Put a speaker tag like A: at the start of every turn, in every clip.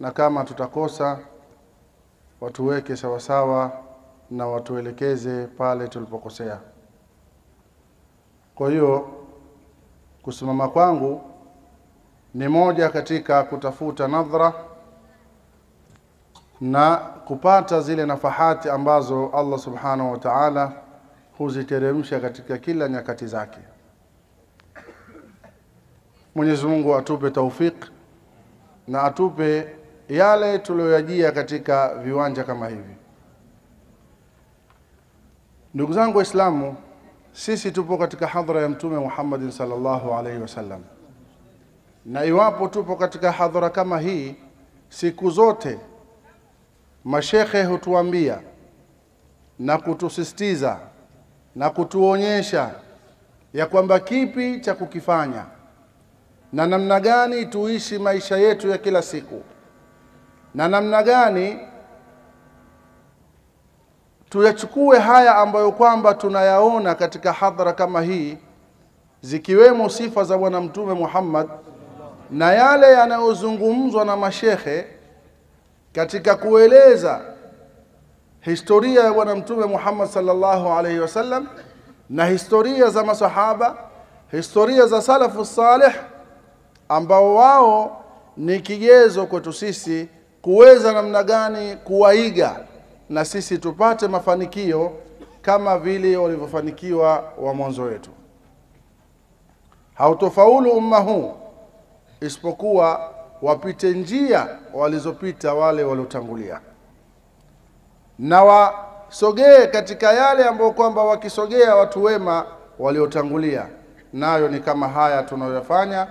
A: na kama tutakosa watuweke sawasawa na watuelekeze pale tulipokosea. Kwa hiyo kusimama kwangu ni moja katika kutafuta nadhra na kupata zile nafahati ambazo Allah subhanahu wa ta'ala huziteremsha katika kila nyakati zake. Mwenyezi Mungu atupe taufik na atupe yale tuliyoyajia katika viwanja kama hivi. Ndugu zangu Waislamu, sisi tupo katika hadhara ya Mtume Muhammadin sallallahu alaihi wasallam, na iwapo tupo katika hadhara kama hii, siku zote mashekhe hutuambia na kutusisitiza na kutuonyesha ya kwamba kipi cha kukifanya na namna gani tuishi maisha yetu ya kila siku na namna gani tuyachukue haya ambayo kwamba tunayaona katika hadhara kama hii zikiwemo sifa za bwana mtume Muhammad na yale yanayozungumzwa na mashekhe katika kueleza historia ya bwana mtume Muhammad sallallahu alaihi wasallam na historia za masahaba, historia za salafu salih ambao wao ni kigezo kwetu sisi kuweza namna gani kuwaiga na sisi tupate mafanikio kama vile walivyofanikiwa wa mwanzo wetu. Hautofaulu umma huu isipokuwa wapite njia walizopita wale waliotangulia, na wasogee katika yale ambayo kwamba wakisogea watu wema waliotangulia, nayo ni kama haya tunayoyafanya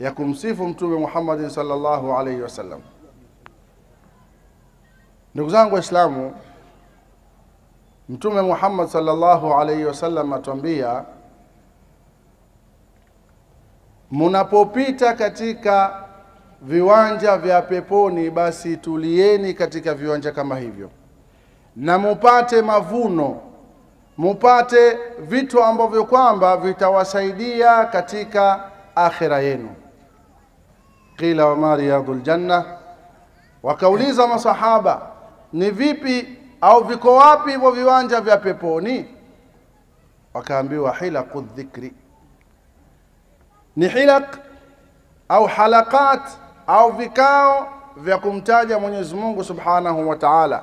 A: ya kumsifu Mtume Muhammadin sallallahu alaihi wasallam. Ndugu zangu Waislamu, Mtume Muhammad sallallahu alaihi wasallam atuambia, munapopita katika viwanja vya peponi, basi tulieni katika viwanja kama hivyo, na mupate mavuno, mupate vitu ambavyo kwamba vitawasaidia katika akhira yenu. Qila wama riyadul janna, wakauliza masahaba ni vipi au viko wapi hivyo viwanja vya peponi? Wakaambiwa hilaqu dhikri, ni hilaq au halakat au vikao vya kumtaja Mwenyezi Mungu Subhanahu wa Ta'ala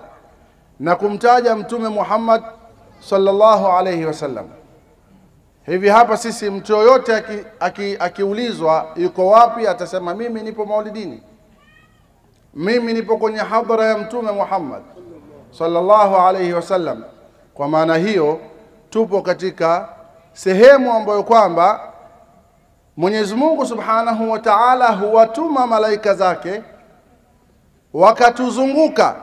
A: na kumtaja Mtume Muhammad sallallahu alaihi wasallam. Hivi hapa sisi, mtu yoyote akiulizwa aki, aki yuko wapi, atasema mimi nipo maulidini, mimi nipo kwenye hadhara ya Mtume Muhammad sallallahu alayhi wasallam. Kwa maana hiyo tupo katika sehemu ambayo kwamba Mwenyezi Mungu Subhanahu wa Ta'ala huwatuma malaika zake wakatuzunguka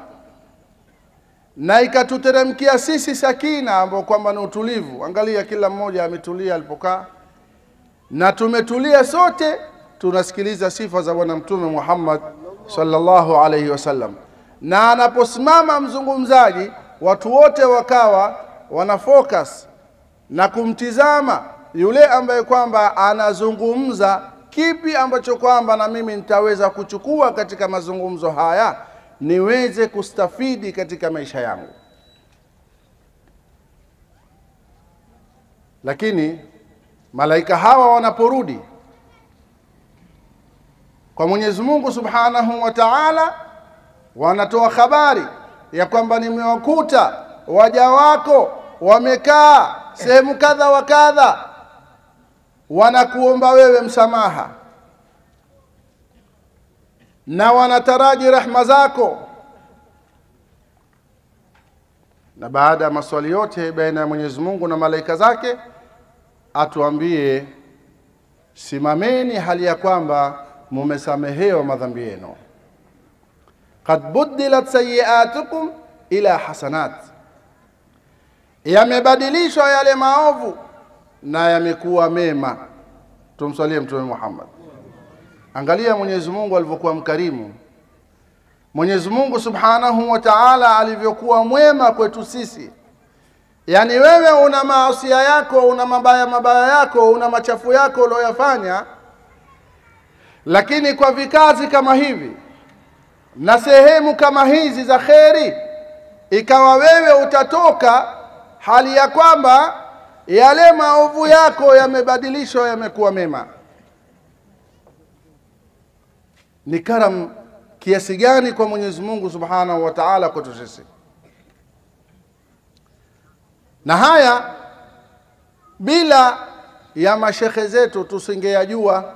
A: na ikatuteremkia sisi sakina ambayo kwamba ni utulivu. Angalia, kila mmoja ametulia alipokaa, na tumetulia sote, tunasikiliza sifa za Bwana Mtume Muhammad sallallahu alaihi wasallam, na anaposimama mzungumzaji, watu wote wakawa wana focus na kumtizama yule ambaye kwamba anazungumza, kipi ambacho kwamba na mimi nitaweza kuchukua katika mazungumzo haya niweze kustafidi katika maisha yangu. Lakini malaika hawa wanaporudi kwa Mwenyezi Mungu Subhanahu wa Ta'ala, wanatoa habari ya kwamba nimewakuta waja wako wamekaa sehemu kadha wa kadha, wanakuomba wewe msamaha na wanataraji rahma zako. Na baada ya maswali yote baina ya Mwenyezi Mungu na malaika zake, atuambie simameni, hali ya kwamba mumesamehewa madhambi yenu. Qad buddilat sayiatukum ila hasanat, yamebadilishwa yale maovu na yamekuwa mema. Tumswalie Mtume Muhammad. Angalia Mwenyezi Mungu alivyokuwa mkarimu, Mwenyezi Mungu Subhanahu wa Ta'ala alivyokuwa mwema kwetu sisi. Yaani wewe una maasia yako, una mabaya mabaya yako, una machafu yako ulioyafanya, lakini kwa vikazi kama hivi na sehemu kama hizi za kheri, ikawa wewe utatoka hali ya kwamba yale maovu yako yamebadilishwa yamekuwa mema. Ni karam kiasi gani kwa Mwenyezi Mungu Subhanahu wa Ta'ala kwetu sisi, na haya bila ya mashekhe zetu tusingeyajua,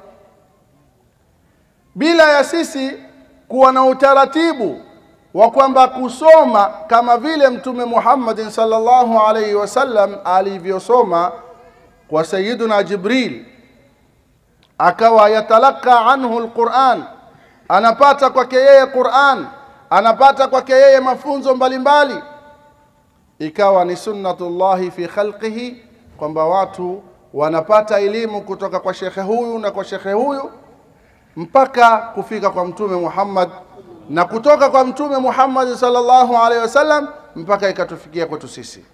A: bila ya sisi kuwa na utaratibu wa kwamba kusoma kama vile Mtume Muhammadin sallallahu alaihi wasallam alivyosoma kwa Sayyiduna Jibril, akawa yatalaka anhu alquran, anapata kwake yeye Quran, anapata kwake yeye mafunzo mbalimbali, ikawa ni sunnatullahi fi khalqihi, kwamba watu wanapata elimu kutoka kwa shekhe huyu na kwa shekhe huyu mpaka kufika kwa Mtume Muhammad na kutoka kwa Mtume Muhammad sallallahu alaihi wasallam mpaka ikatufikia kwetu sisi.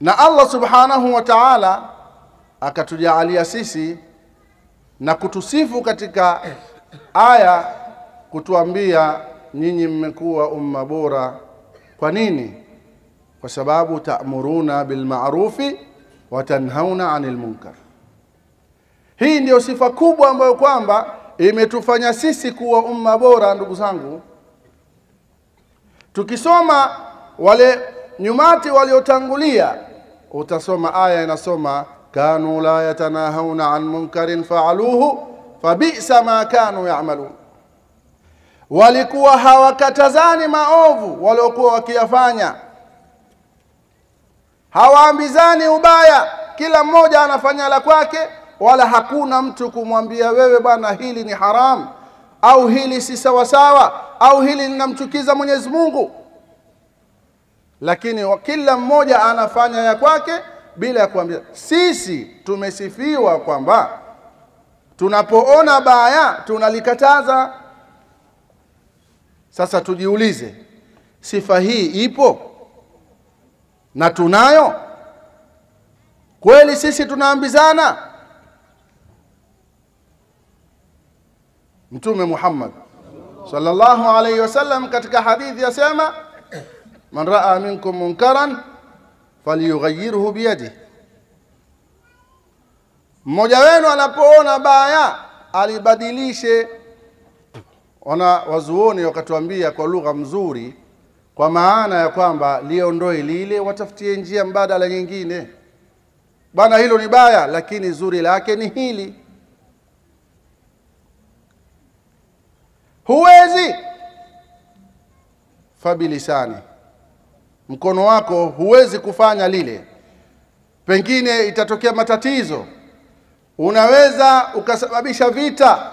A: Na Allah subhanahu wa ta'ala akatujaalia sisi na kutusifu katika aya kutuambia nyinyi mmekuwa umma bora. Kwa nini? Kwa sababu ta'muruna bil ma'rufi wa tanhauna 'anil munkar. Hii ndiyo sifa kubwa ambayo kwamba imetufanya sisi kuwa umma bora. Ndugu zangu, tukisoma wale nyumati waliotangulia, utasoma aya inasoma kanu la yatanahauna an munkarin faaluhu fabisa ma kanu yamalun, walikuwa hawakatazani maovu waliokuwa wakiyafanya, hawaambizani ubaya, kila mmoja anafanya la kwake wala hakuna mtu kumwambia wewe bwana, hili ni haramu au hili si sawasawa au hili linamchukiza Mwenyezi Mungu, lakini kila mmoja anafanya ya kwake bila ya kuambia. Sisi tumesifiwa kwamba tunapoona baya tunalikataza. Sasa tujiulize, sifa hii ipo na tunayo kweli? Sisi tunaambizana Mtume Muhammad sallallahu alaihi wasallam katika hadithi yasema, man raa minkum munkaran falyughayyirhu biyadihi, mmoja wenu anapoona baya alibadilishe. Wana wazuoni wakatuambia kwa lugha mzuri, kwa maana ya kwamba liondoe lile, watafutie njia mbadala nyingine. Bwana, hilo ni baya, lakini zuri lake ni hili. Huwezi. Fabilisani, mkono wako huwezi kufanya lile, pengine itatokea matatizo, unaweza ukasababisha vita,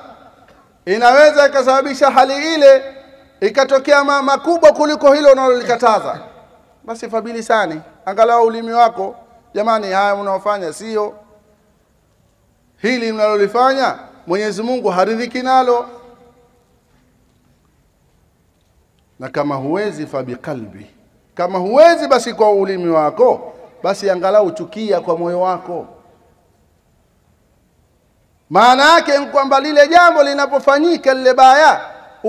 A: inaweza ikasababisha hali ile ikatokea makubwa kuliko hilo unalolikataza. Basi fabilisani, angalau ulimi wako, jamani, haya mnaofanya sio hili mnalolifanya, Mwenyezi Mungu haridhiki nalo na kama huwezi fabiqalbi, kama huwezi basi kwa ulimi wako, basi angalau chukia kwa moyo wako. Maana yake ni kwamba lile jambo linapofanyika lile baya,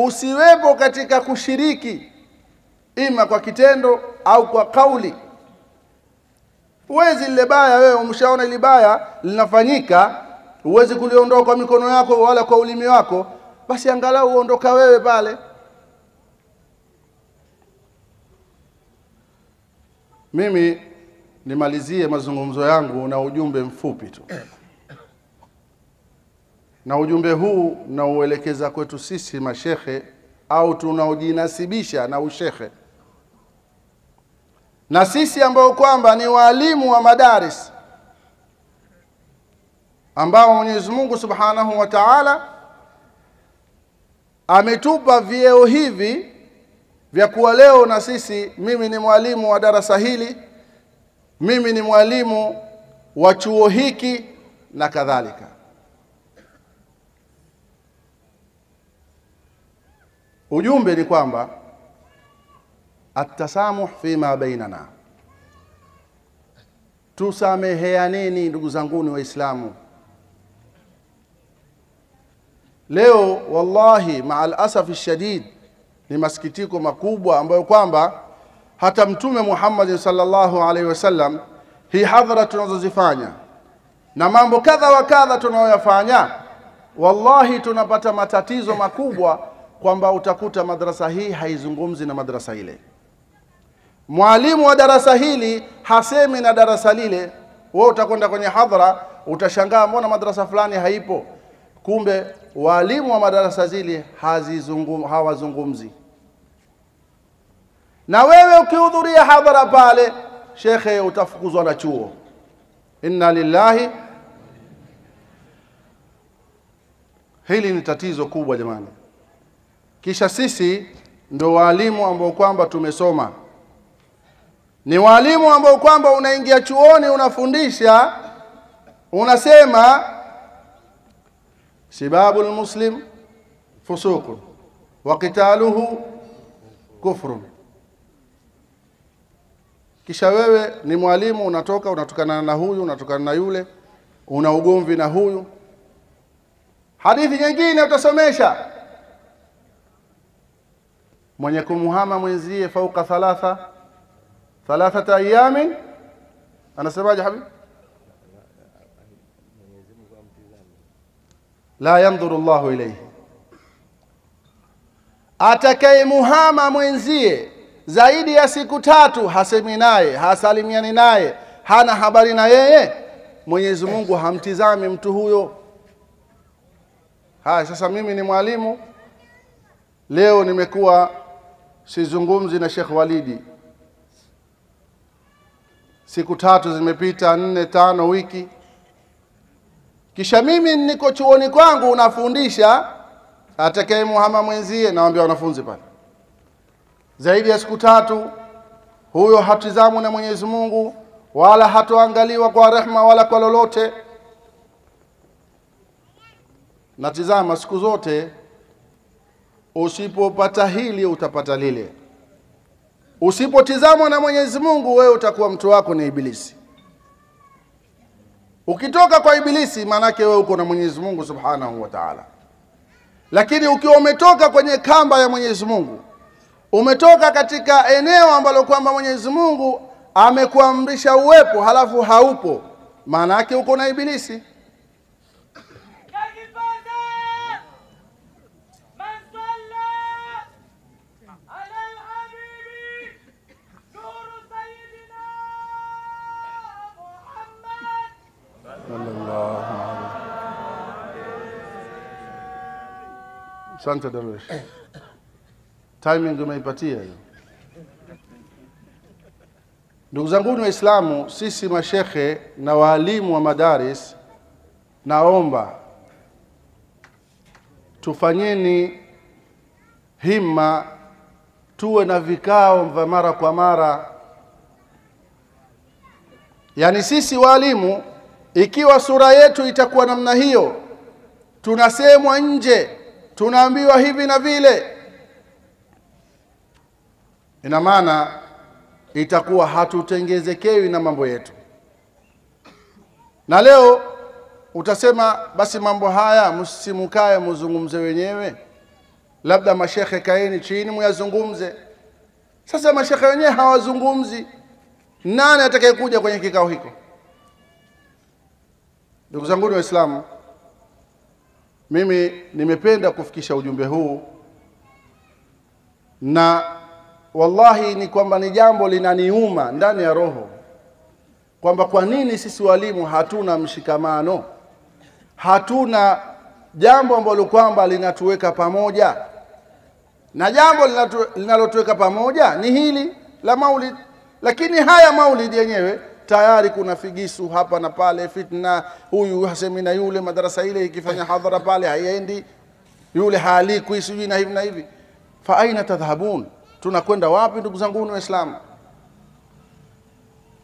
A: usiwepo katika kushiriki, ima kwa kitendo au kwa kauli. Huwezi lile baya, wewe umshaona ile baya linafanyika, huwezi kuliondoa kwa mikono yako wala kwa ulimi wako, basi angalau uondoka wewe pale Mimi nimalizie mazungumzo yangu na ujumbe mfupi tu, na ujumbe huu nauelekeza kwetu sisi mashekhe au tunaojinasibisha na ushekhe, na sisi ambao kwamba ni waalimu wa madaris ambao Mwenyezi Mungu Subhanahu wa Ta'ala ametupa vyeo hivi vya kuwa leo na sisi, mimi ni mwalimu wa darasa hili, mimi ni mwalimu wa chuo hiki na kadhalika. Ujumbe ni kwamba atasamuh fi ma bainana, tusameheaneni ndugu zanguni Waislamu. leo wallahi maa alasafi shadid ni masikitiko makubwa ambayo kwamba hata mtume Muhammad sallallahu alaihi wasallam hii hadhara tunazozifanya na mambo kadha wa kadha tunayoyafanya wallahi tunapata matatizo makubwa kwamba utakuta madrasa hii haizungumzi na madrasa ile. Mwalimu wa darasa hili hasemi na darasa lile. Wewe utakwenda kwenye hadhara utashangaa mbona madrasa fulani haipo. Kumbe walimu wa madarasa zile hazizungum, hawazungumzi. Na wewe ukihudhuria hadhara pale shekhe utafukuzwa na chuo. Inna lillahi. Hili ni tatizo kubwa jamani kisha sisi ndo waalimu ambao kwamba tumesoma. Ni walimu ambao kwamba unaingia chuoni unafundisha unasema sibabu lmuslim fusuqun wa qitaluhu kufrun. Kisha wewe ni mwalimu unatoka unatokana na huyu unatokana na yule una ugomvi na huyu. Hadithi nyingine utasomesha mwenye kumuhama mwenzie fauka thalatha thalathata ayamin. Anasemaje habibi la yandhuru llahu ilaihi atakayemuhama mwenzie zaidi ya siku tatu hasemi naye hasalimiani naye hana habari na yeye mwenyezi mungu hamtizami mtu huyo. Haya sasa mimi ni mwalimu. Leo nimekuwa sizungumzi na Sheikh walidi. Siku tatu zimepita nne tano wiki. Kisha mimi niko chuoni kwangu unafundisha atakaye muhama mwenzie nawambia wanafunzi pale. Zaidi ya siku tatu huyo hatizamu na mwenyezi mungu wala hatoangaliwa kwa rehma wala kwa lolote. Natizama siku zote usipopata hili utapata lile. Usipotizamwa na mwenyezi mungu wewe utakuwa mtu wako ni ibilisi. Ukitoka kwa ibilisi maanake wewe uko na mwenyezi mungu subhanahu wa taala. Lakini ukiwa umetoka kwenye kamba ya mwenyezi mungu umetoka katika eneo ambalo kwamba mwenyezi mungu amekuamrisha uwepo halafu haupo maana yake uko na ibilisi asante darwesh timing umeipatia. Hiyo ndugu zanguni waislamu sisi mashekhe na waalimu wa madaris naomba tufanyeni himma tuwe na vikao vya mara kwa mara. Yaani sisi waalimu ikiwa sura yetu itakuwa namna hiyo tunasemwa nje tunaambiwa hivi na vile. Ina maana itakuwa hatutengezekewi na mambo yetu. Na leo utasema basi mambo haya msimukae muzungumze wenyewe. Labda mashekhe kaeni chini muyazungumze. Sasa mashekhe wenyewe hawazungumzi. Nani atakayekuja kwenye kikao hiko ndugu zanguni waislamu mimi nimependa kufikisha ujumbe huu na wallahi ni kwamba ni jambo linaniuma ndani ya roho kwamba kwa nini sisi walimu hatuna mshikamano? Hatuna jambo ambalo kwamba linatuweka pamoja. Na jambo linalotuweka pamoja ni hili la maulid. Lakini haya maulid yenyewe tayari kuna figisu hapa na pale fitna. Huyu hasemi na yule madarasa ile ikifanya hadhara pale haiendi. Yule haalikwi sijui na hivi na hivi. Fa aina tadhhabun? Tunakwenda wapi ndugu zangu waislamu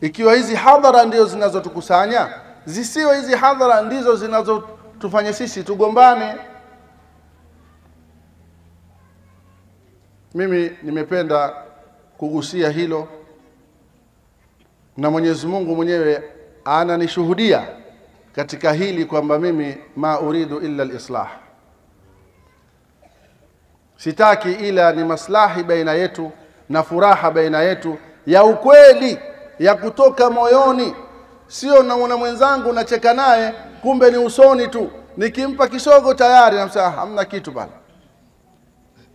A: ikiwa hizi hadhara ndio zinazotukusanya zisiwe hizi hadhara ndizo zinazotufanya sisi tugombane. Mimi nimependa kugusia hilo na mwenyezi mungu mwenyewe ananishuhudia katika hili kwamba mimi ma uridu illa lislah sitaki ila ni maslahi baina yetu na furaha baina yetu ya ukweli ya kutoka moyoni. Sio naona mwenzangu nacheka naye kumbe ni usoni tu. Nikimpa kisogo tayari namsema "Ah, hamna kitu bana.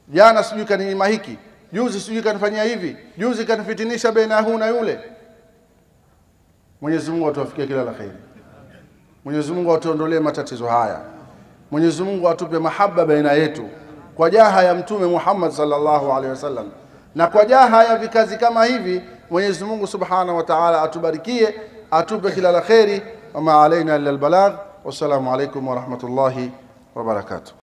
A: Jana sijui kaninyima hiki juzi sijui kanifanyia hivi juzi kanifitinisha baina ya huu na yule mwenyezi mungu atuwafikie kila la kheri. Mwenyezi mungu atuondolee matatizo haya. Mwenyezi mungu atupe mahaba baina yetu. Kwa jaha ya mtume muhammad sallallahu alaihi wasallam. Na kwa jaha ya vikazi kama hivi mwenyezi mungu subhanahu wa taala atubarikie atupe kila la kheri. Wama alaina illa albalagh. Wassalamu alaikum warahmatullahi wabarakatuh